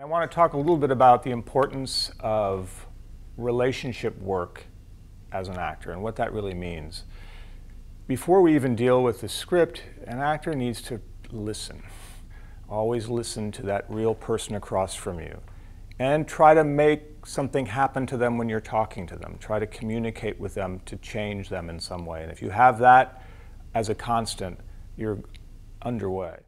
I want to talk a little bit about the importance of relationship work as an actor and what that really means. Before we even deal with the script, an actor needs to listen. Always listen to that real person across from you. And try to make something happen to them when you're talking to them. Try to communicate with them to change them in some way. And if you have that as a constant, you're underway.